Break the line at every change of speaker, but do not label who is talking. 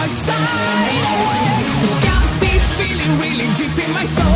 dark side. Got this feeling really deep in my soul.